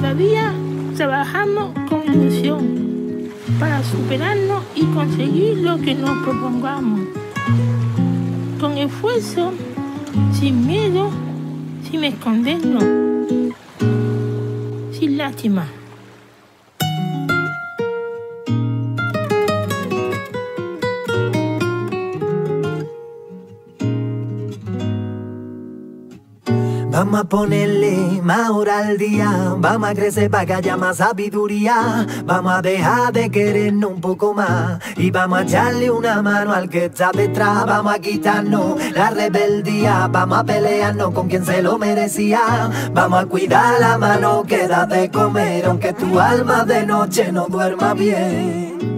Cada día trabajamos con ilusión para superarnos y conseguir lo que nos propongamos. Con esfuerzo, sin miedo, sin escondernos sin lástima. Vamos a ponerle más hora al día, vamos a crecer para que haya más sabiduría, vamos a dejar de querernos un poco más. Y vamos a echarle una mano al que está detrás, vamos a quitarnos la rebeldía, vamos a pelearnos con quien se lo merecía, vamos a cuidar la mano que da de comer, aunque tu alma de noche no duerma bien.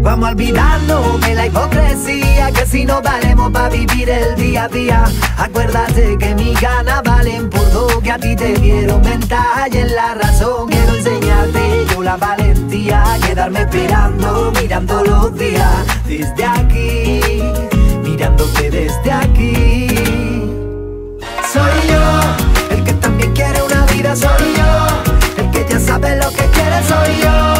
Vamos a olvidarnos de la hipocresía Que si no valemos para vivir el día a día. Acuérdate que mis ganas valen por dos Que a ti te dieron ventaja y en la razón Quiero enseñarte yo la valentía Quedarme esperando, mirando los días Desde aquí, mirándote desde aquí. Soy yo, el que también quiere una vida Soy yo, el que ya sabe lo que quiere Soy yo,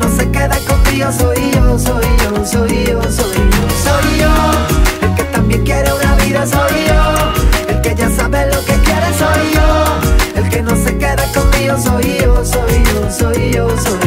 no se queda contigo Soy yo, soy yo, soy yo, soy yo Soy yo, el que también quiere una vida Soy yo, el que ya sabe lo que quiere Soy yo, el que no se queda contigo Soy yo, soy yo, soy yo, soy yo,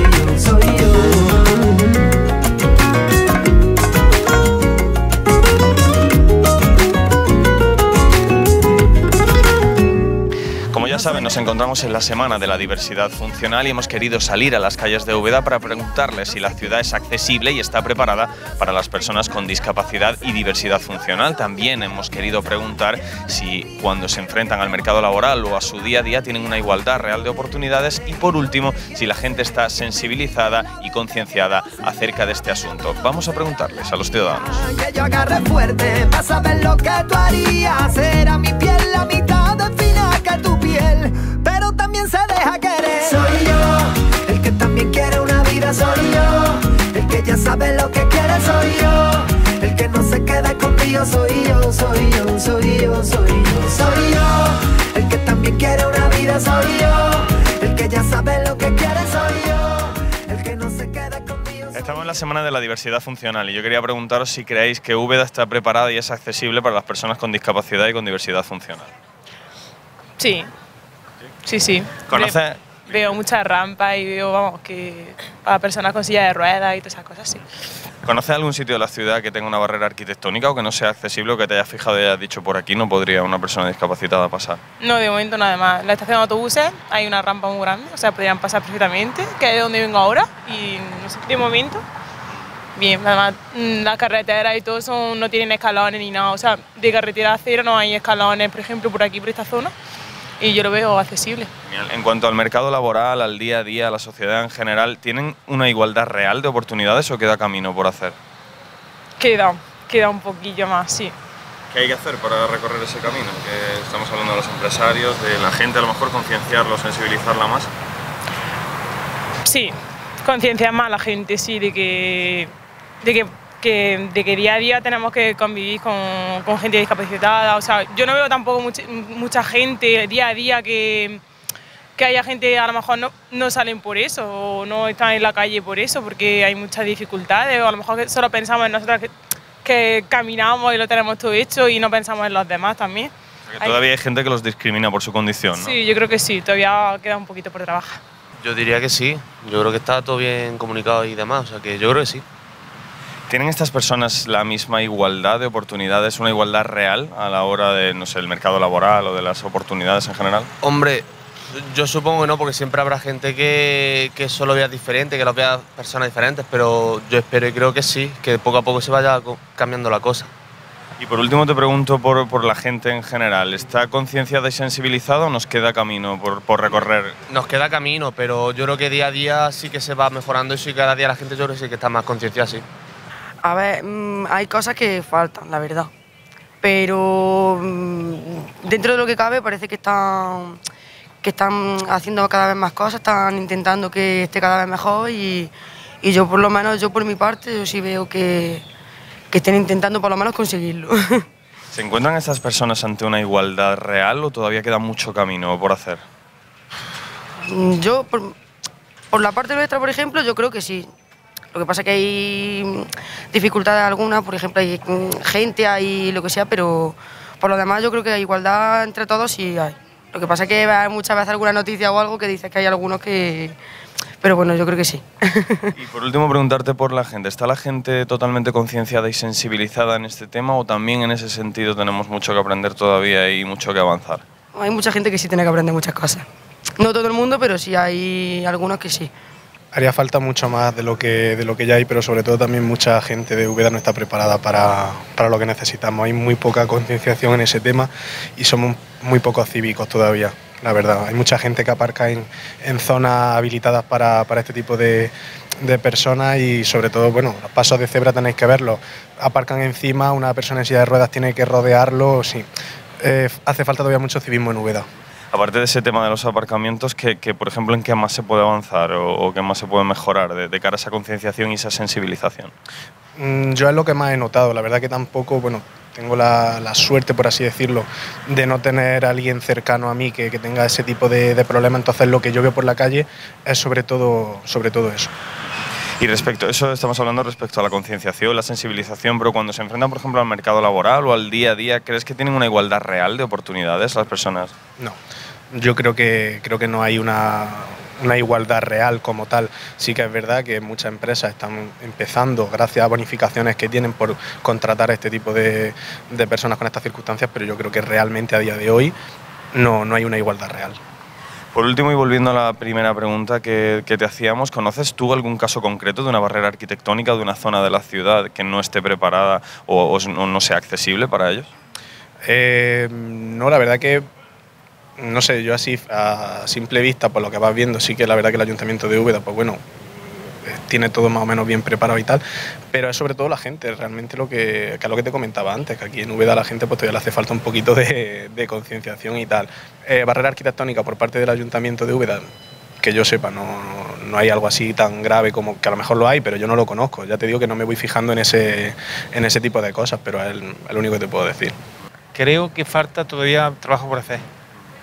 saben, nos encontramos en la Semana de la Diversidad Funcional y hemos querido salir a las calles de Úbeda para preguntarles si la ciudad es accesible y está preparada para las personas con discapacidad y diversidad funcional. También hemos querido preguntar si cuando se enfrentan al mercado laboral o a su día a día tienen una igualdad real de oportunidades y por último, si la gente está sensibilizada y concienciada acerca de este asunto. Vamos a preguntarles a los ciudadanos. Que yo agarre fuerte lo que tú harías. Será mi piel la mitad también se deja querer. Soy yo, el que también quiere una vida. Soy yo, el que ya sabe lo que quiere. Soy yo, el que no se queda contigo. Soy yo, soy yo, soy yo, soy yo. Soy yo, el que también quiere una vida. Soy yo, el que ya sabe lo que quiere. Soy yo, el que no se queda contigo. Estamos en la Semana de la Diversidad Funcional y yo quería preguntaros si creéis que Úbeda está preparada y es accesible para las personas con discapacidad y con diversidad funcional. Sí, sí, sí. ¿Conoce- Ve- Veo muchas rampas y veo, vamos, que para personas con silla de ruedas y todas esas cosas, sí. ¿Conoces algún sitio de la ciudad que tenga una barrera arquitectónica o que no sea accesible o que te hayas fijado y hayas dicho por aquí no podría una persona discapacitada pasar? No, de momento nada más. En la estación de autobuses hay una rampa muy grande, o sea, podrían pasar perfectamente, que es de donde vengo ahora, y no sé, de momento, bien. Además, mm, las carreteras y todo eso no tienen escalones ni nada, o sea, de carretera a cero no hay escalones, por ejemplo, por aquí, por esta zona, y yo lo veo accesible. Genial. En cuanto al mercado laboral, al día a día, a la sociedad en general, ¿tienen una igualdad real de oportunidades o queda camino por hacer? Queda, queda un poquillo más, sí. ¿Qué hay que hacer para recorrer ese camino? Que estamos hablando de los empresarios, de la gente, a lo mejor concienciarlo, sensibilizarla más. Sí, concienciar más a la gente, sí, de que, de que, que- de que día a día tenemos que convivir con, con gente discapacitada. O sea, yo no veo tampoco mucha, mucha gente día a día que, que haya gente, a lo mejor no, no salen por eso, o no están en la calle por eso, porque hay muchas dificultades, o a lo mejor solo pensamos en nosotros que, que caminamos y lo tenemos todo hecho y no pensamos en los demás también. todavía hay gente que los discrimina por su condición, ¿no? Sí, yo creo que sí, todavía queda un poquito por trabajar. Yo diría que sí, yo creo que está todo bien comunicado y demás, o sea que yo creo que sí. ¿Tienen estas personas la misma igualdad de oportunidades, una igualdad real a la hora de, no sé, el mercado laboral o de las oportunidades en general? Hombre, yo supongo que no, porque siempre habrá gente que, que eso lo vea diferente, que lo vea personas diferentes, pero yo espero y creo que sí, que poco a poco se vaya cambiando la cosa. Y por último te pregunto por, por la gente en general. ¿Está concienciada y sensibilizada o nos queda camino por, por recorrer? Nos queda camino, pero yo creo que día a día sí que se va mejorando eso y cada día la gente yo creo que sí que está más concienciada, sí. A ver, mm, hay cosas que faltan, la verdad. Pero mm, dentro de lo que cabe parece que están, que están haciendo cada vez más cosas, están intentando que esté cada vez mejor y, y yo por lo menos, yo por mi parte, yo sí veo que, que estén intentando por lo menos conseguirlo. ¿Se encuentran estas personas ante una igualdad real o todavía queda mucho camino por hacer? Yo, por, por la parte nuestra, por ejemplo, yo creo que sí. Lo que pasa es que hay dificultades algunas, por ejemplo, hay mm, gente, hay lo que sea, pero por lo demás yo creo que hay igualdad entre todos sí hay. Lo que pasa es que hay muchas veces alguna noticia o algo que dice que hay algunos que... Pero bueno, yo creo que sí. Y por último preguntarte por la gente. ¿Está la gente totalmente concienciada y sensibilizada en este tema o también en ese sentido tenemos mucho que aprender todavía y mucho que avanzar? hay mucha gente que sí tiene que aprender muchas cosas. No todo el mundo, pero sí hay algunos que sí. Haría falta mucho más de lo que, de lo que ya hay, pero sobre todo también mucha gente de Úbeda no está preparada para, para lo que necesitamos. Hay muy poca concienciación en ese tema y somos muy pocos cívicos todavía, la verdad. Hay mucha gente que aparca en, en zonas habilitadas para, para este tipo de, de personas y sobre todo, bueno, los pasos de cebra tenéis que verlos. Aparcan encima, una persona en silla de ruedas tiene que rodearlo, sí. Eh, hace falta todavía mucho civismo en Úbeda. Aparte de ese tema de los aparcamientos, que, que, por ejemplo, ¿en qué más se puede avanzar o, qué más se puede mejorar de, cara a esa concienciación y esa sensibilización? Mm, Yo es lo que más he notado, la verdad que tampoco, bueno, tengo la, suerte, por así decirlo, de no tener a alguien cercano a mí que, que tenga ese tipo de, de problema, entonces lo que yo veo por la calle es sobre todo, sobre todo eso. Y respecto a eso, estamos hablando respecto a la concienciación, la sensibilización, pero cuando se enfrentan, por ejemplo, al mercado laboral o al día a día, ¿crees que tienen una igualdad real de oportunidades las personas? No, yo creo que, creo que no hay una, una igualdad real como tal. Sí que es verdad que muchas empresas están empezando, gracias a bonificaciones que tienen por contratar a este tipo de, de personas con estas circunstancias, pero yo creo que realmente a día de hoy no, no hay una igualdad real. Por último, y volviendo a la primera pregunta que, que te hacíamos, ¿conoces tú algún caso concreto de una barrera arquitectónica de una zona de la ciudad que no esté preparada o, o no, sea accesible para ellos? Eh, no, la verdad que no sé, yo así a simple vista, por lo que vas viendo, sí que la verdad que el ayuntamiento de Úbeda, pues bueno, tiene todo más o menos bien preparado y tal, pero es sobre todo la gente, realmente lo que, que es lo que te comentaba antes, que aquí en Úbeda la gente pues todavía le hace falta un poquito de, concienciación y tal. Eh, barrera arquitectónica por parte del ayuntamiento de Úbeda, que yo sepa, no, no hay algo así tan grave como que a lo mejor lo hay, pero yo no lo conozco. Ya te digo que no me voy fijando en ese, en ese tipo de cosas, pero es el, es lo único que te puedo decir. Creo que falta todavía trabajo por hacer,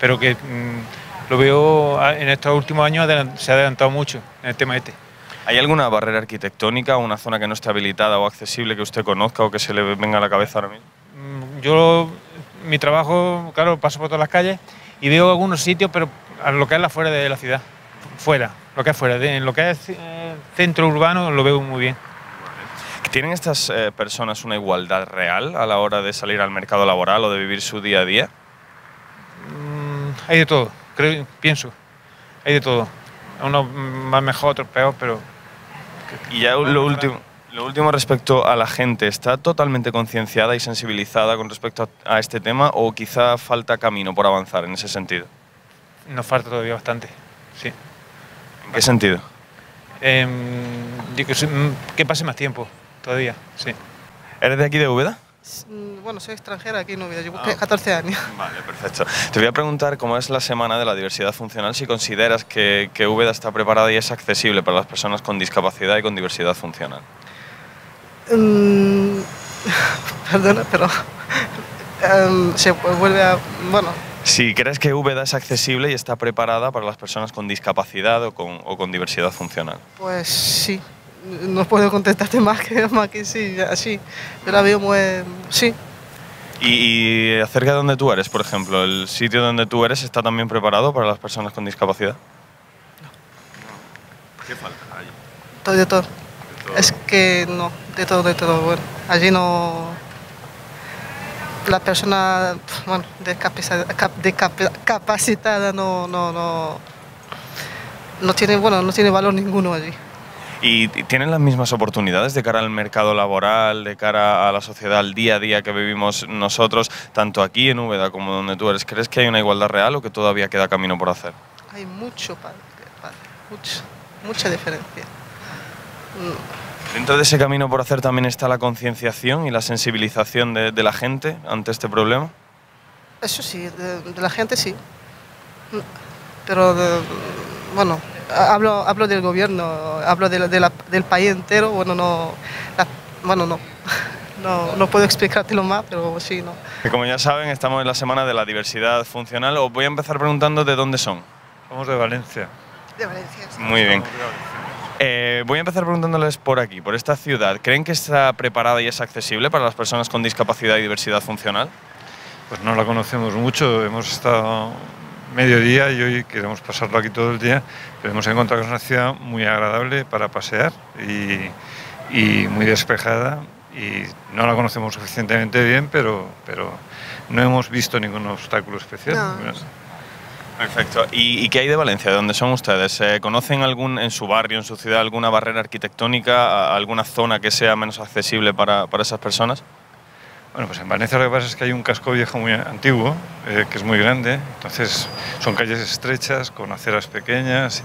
pero que mm, lo veo a- en estos últimos años se ha adelantado mucho en el tema este. ¿Hay alguna barrera arquitectónica una zona que no esté habilitada o accesible que usted conozca o que se le venga a la cabeza ahora mismo? Mm, Yo, mi trabajo, claro, paso por todas las calles y veo algunos sitios, pero a lo que es la fuera de la ciudad, fuera, lo que es fuera, en lo que es eh, centro urbano lo veo muy bien. ¿Tienen estas eh, personas una igualdad real a la hora de salir al mercado laboral o de vivir su día a día? Mm, hay de todo, creo, pienso, hay de todo. Unos más mejor, otros peor, pero Y ya lo último, lo último respecto a la gente, ¿está totalmente concienciada y sensibilizada con respecto a, a este tema o quizá falta camino por avanzar en ese sentido? nos falta todavía bastante, sí. ¿En qué sentido? Em, que, mm, que pase más tiempo todavía, sí. ¿Eres de aquí de Úbeda? Mm, Bueno, soy extranjera aquí en Úbeda, llevo Ah. 14 años. Vale, perfecto. Te voy a preguntar cómo es la semana de la diversidad funcional, si consideras que, que Úbeda está preparada y es accesible para las personas con discapacidad y con diversidad funcional. Mm, perdona, pero em, se vuelve a... Bueno, Si crees que Úbeda es accesible y está preparada para las personas con discapacidad o con, o con diversidad funcional. pues sí. No puedo contestarte más que, más que sí, así. Yo la veo muy... Sí, Y, y acerca de donde tú eres, por ejemplo, ¿el sitio donde tú eres está también preparado para las personas con discapacidad? ¿Qué falta allí? Todo de todo. Es que no, de todo, de todo. Bueno, allí no. La persona, bueno, discapacitada, cap- discap- capacitada no, no, no, no tiene, bueno, no tiene valor ninguno allí. ¿Y tienen las mismas oportunidades de cara al mercado laboral, de cara a la sociedad, al día a día que vivimos nosotros, tanto aquí en Úbeda como donde tú eres? ¿Crees que hay una igualdad real o que todavía queda camino por hacer? Hay mucho, padre, padre, mucho, mucha diferencia. Dentro de ese camino por hacer también está la concienciación y la sensibilización de, de la gente ante este problema. Eso sí, de, de la gente sí. Pero, de- bueno, hablo, hablo del gobierno, hablo de de la- del país entero, bueno, no, la- bueno, no. No, no puedo explicártelo más, pero sí, no. Como ya saben, estamos en la semana de la diversidad funcional. Os voy a empezar preguntando de dónde son. Somos de Valencia. De Valencia. sí. Muy bien. Eh, voy a empezar preguntándoles por aquí, por esta ciudad. ¿Creen que está preparada y es accesible para las personas con discapacidad y diversidad funcional? Pues no la conocemos mucho, hemos estado mediodía y hoy queremos pasarlo aquí todo el día, pero hemos encontrado que es una ciudad muy agradable para pasear y, y muy despejada y no la conocemos suficientemente bien, pero, pero no hemos visto ningún obstáculo especial. No. Perfecto. ¿Y, y qué hay de Valencia? ¿De dónde son ustedes? Eh, ¿Conocen algún, en su barrio, en su ciudad, alguna barrera arquitectónica, alguna zona que sea menos accesible para, para esas personas? Bueno, pues en Valencia lo que pasa es que hay un casco viejo muy antiguo, eh, que es muy grande, entonces son calles estrechas, con aceras pequeñas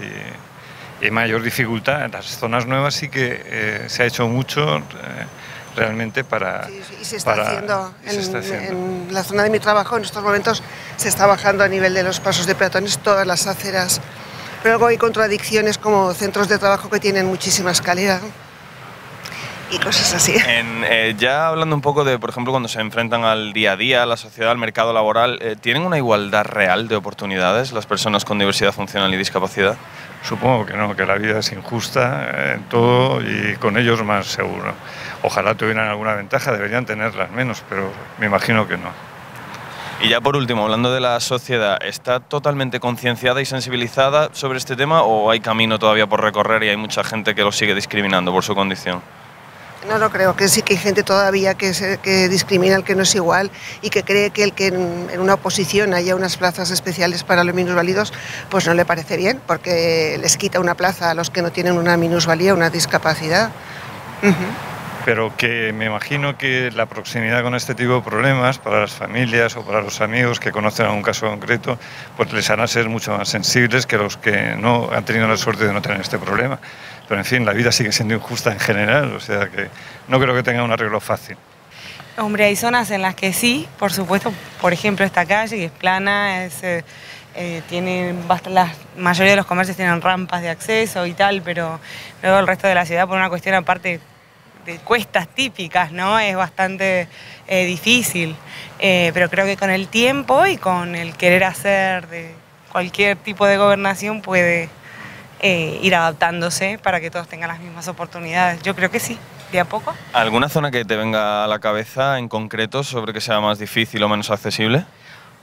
y, y mayor dificultad. En las zonas nuevas sí que eh, se ha hecho mucho eh, realmente para... Sí, y se está, para- haciendo, se está haciendo. en la zona de mi trabajo en estos momentos se está bajando a nivel de los pasos de peatones todas las aceras pero luego hay contradicciones como centros de trabajo que tienen muchísima escalera y cosas así En, eh, ya hablando un poco de, por ejemplo, cuando se enfrentan al día a día, a la sociedad, al mercado laboral, eh, ¿tienen una igualdad real de oportunidades las personas con diversidad funcional y discapacidad? Supongo que no, que la vida es injusta eh, en todo y con ellos más seguro. Ojalá tuvieran alguna ventaja, deberían tenerlas menos, pero me imagino que no. Y ya por último, hablando de la sociedad, ¿está totalmente concienciada y sensibilizada sobre este tema o hay camino todavía por recorrer y hay mucha gente que lo sigue discriminando por su condición? No lo creo que sí que hay gente todavía que, se- que discrimina al que no es igual y que cree que el que en, en una oposición haya unas plazas especiales para los minusválidos pues no le parece bien porque les quita una plaza a los que no tienen una minusvalía una discapacidad. Pero que me imagino que la proximidad con este tipo de problemas para las familias o para los amigos que conocen a un caso concreto, pues les hará ser mucho más sensibles que los que no han tenido la suerte de no tener este problema. Pero en fin, la vida sigue siendo injusta en general, o sea que no creo que tenga un arreglo fácil. Hombre, hay zonas en las que sí, por supuesto, por ejemplo esta calle que es plana, es, eh, eh, tiene bast- la mayoría de los comercios tienen rampas de acceso y tal, pero luego el resto de la ciudad por una cuestión aparte de cuestas típicas, ¿no? Es bastante eh, difícil, Eh, pero creo que con el tiempo y con el querer hacer de cualquier tipo de gobernación puede eh, ir adaptándose para que todos tengan las mismas oportunidades. Yo creo que sí, de a poco. ¿Alguna zona que te venga a la cabeza en concreto sobre que sea más difícil o menos accesible?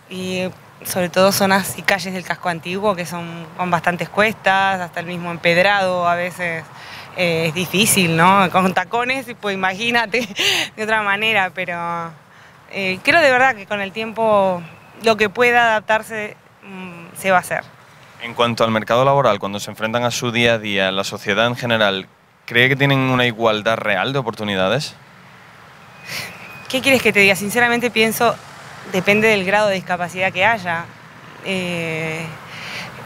y sobre todo zonas y calles del casco antiguo que son con bastantes cuestas, hasta el mismo empedrado a veces eh, es difícil, ¿no? Con tacones, pues imagínate de otra manera, pero eh, creo de verdad que con el tiempo lo que pueda adaptarse mm, se va a hacer. En cuanto al mercado laboral, cuando se enfrentan a su día a día, la sociedad en general, ¿cree que tienen una igualdad real de oportunidades? ¿Qué quieres que te diga? Sinceramente pienso, depende del grado de discapacidad que haya. Eh,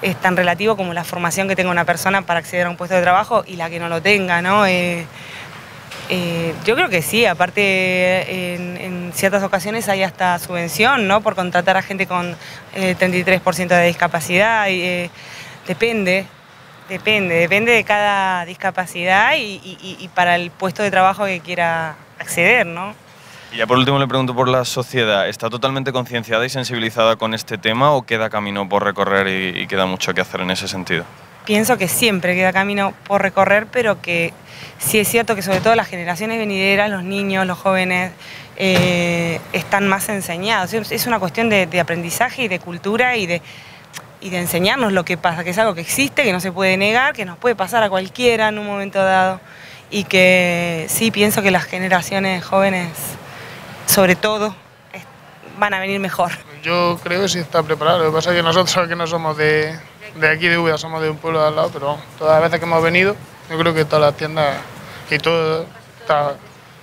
es tan relativo como la formación que tenga una persona para acceder a un puesto de trabajo y la que no lo tenga, ¿no? Eh, eh, yo creo que sí, aparte en, en ciertas ocasiones hay hasta subvención, ¿no? Por contratar a gente con eh, 33% de discapacidad. y, eh, depende, depende, depende de cada discapacidad y, y- y- y para el puesto de trabajo que quiera acceder, ¿no? Y ya por último le pregunto por la sociedad, ¿está totalmente concienciada y sensibilizada con este tema o queda camino por recorrer y, queda mucho que hacer en ese sentido? pienso que siempre queda camino por recorrer, pero que sí es cierto que sobre todo las generaciones venideras, los niños, los jóvenes, eh, están más enseñados. Es una cuestión de, aprendizaje y de cultura y de, y de enseñarnos lo que pasa, que es algo que existe, que no se puede negar, que nos puede pasar a cualquiera en un momento dado y que sí pienso que las generaciones jóvenes, sobre todo, van a venir mejor. Yo creo que sí está preparado, lo que pasa es que nosotros que no somos de, de aquí de Úbeda, somos de un pueblo de al lado, pero todas las veces que hemos venido, yo creo que todas las tiendas y todo está,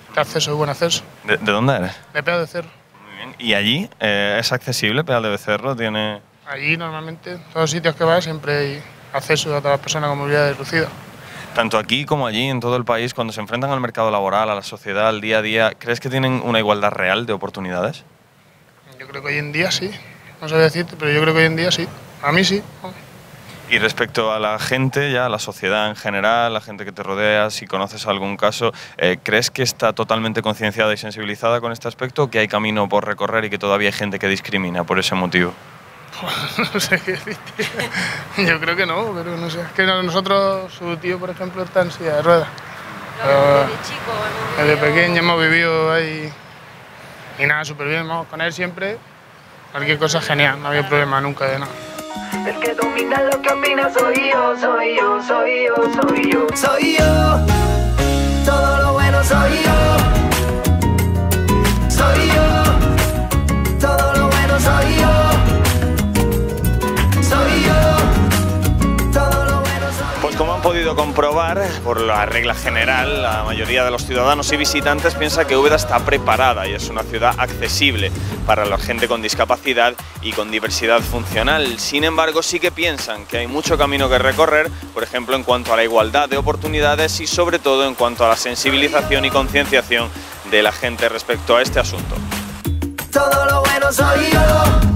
está acceso, buen acceso. ¿De, dónde eres? De Pedal de Cerro. Muy bien. ¿Y allí eh, es accesible Pedal de Cerro? ¿Tiene...? Allí normalmente, todos los sitios que vas siempre hay acceso a todas las personas con movilidad reducida. Tanto aquí como allí, en todo el país, cuando se enfrentan al mercado laboral, a la sociedad, al día a día, ¿crees que tienen una igualdad real de oportunidades? Yo creo que hoy en día sí. No sé decirte, pero yo creo que hoy en día sí. A mí sí. Y respecto a la gente, ya a la sociedad en general, la gente que te rodea, si conoces algún caso, eh, ¿crees que está totalmente concienciada y sensibilizada con este aspecto o que hay camino por recorrer y que todavía hay gente que discrimina por ese motivo? no sé qué decirte. Yo creo que no, pero no sé. Es que nosotros, su tío, por ejemplo, está en silla de ruedas. desde pequeño hemos vivido ahí y nada, súper bien, vamos con él siempre. Cualquier cosa genial, no había problema nunca de nada. El que domina lo que opina soy yo, soy yo, soy yo, soy yo. Soy yo, comprobar, por la regla general, la mayoría de los ciudadanos y visitantes piensa que Úbeda está preparada y es una ciudad accesible para la gente con discapacidad y con diversidad funcional. Sin embargo, sí que piensan que hay mucho camino que recorrer, por ejemplo, en cuanto a la igualdad de oportunidades y sobre todo en cuanto a la sensibilización y concienciación de la gente respecto a este asunto. Todo lo bueno soy yo.